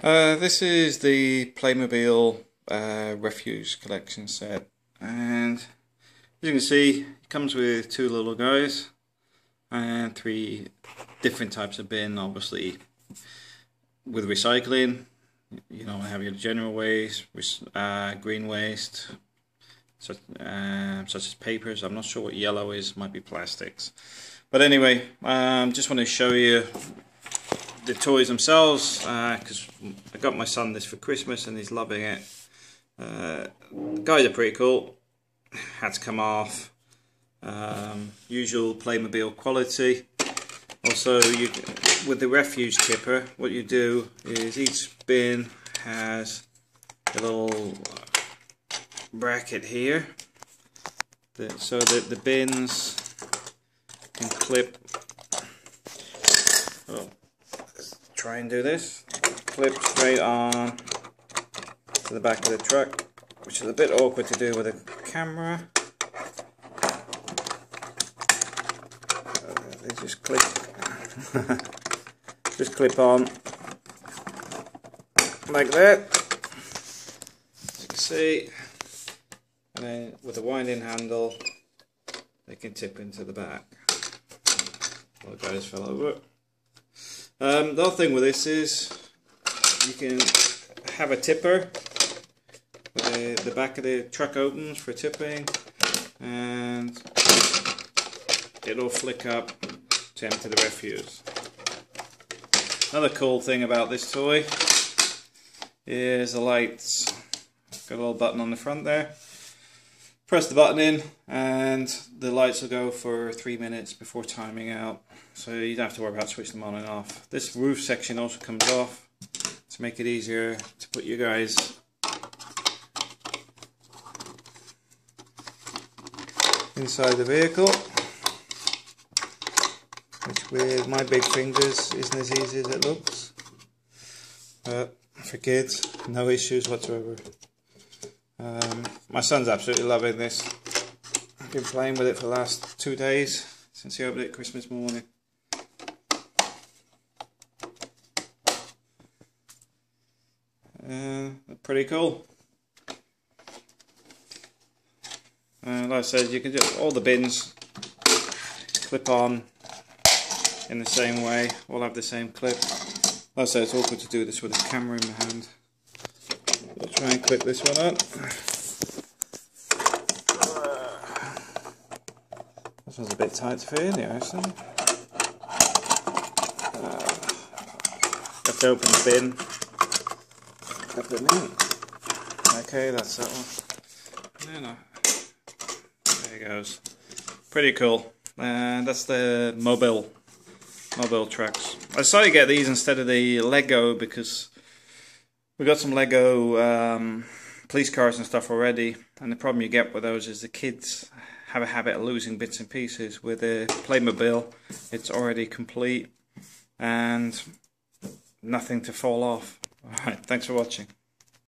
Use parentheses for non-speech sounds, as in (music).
Uh, this is the Playmobil uh, Refuse Collection set. And as you can see it comes with two little guys and three different types of bin obviously with recycling. You know have your general waste, uh, green waste such, uh, such as papers, I'm not sure what yellow is, might be plastics. But anyway um, just want to show you the toys themselves because uh, I got my son this for Christmas and he's loving it. Uh, guys are pretty cool. Had to come off. Um, usual Playmobil quality. Also, you with the refuse tipper, what you do is each bin has a little bracket here, so that the bins can clip. Oh, try and do this. Clip straight on to the back of the truck, which is a bit awkward to do with a camera. Uh, they just clip, (laughs) just clip on like that. As you can see, and then with the winding handle, they can tip into the back. Well, guys fell over. Um, the other thing with this is you can have a tipper. The, the back of the truck opens for tipping and it'll flick up to empty the refuse. Another cool thing about this toy is the lights. Got a little button on the front there. Press the button in and the lights will go for three minutes before timing out. So you don't have to worry about switching them on and off. This roof section also comes off to make it easier to put you guys inside the vehicle which with my big fingers isn't as easy as it looks. But for kids no issues whatsoever um, my son's absolutely loving this I've been playing with it for the last two days since he opened it Christmas morning Uh, pretty cool. Uh, like I said, you can do all the bins clip on in the same way, all have the same clip. Like I said, it's awkward to do this with a camera in my hand. Try and clip this one up. This one's a bit tight to fit in there, actually. Uh, have to open the bin Okay, that's that one. No, no. There he goes. Pretty cool. And that's the mobile mobile tracks. I decided to get these instead of the Lego because we got some Lego um, police cars and stuff already. And the problem you get with those is the kids have a habit of losing bits and pieces. With the Playmobil, it's already complete and nothing to fall off. (laughs) Alright, thanks for watching.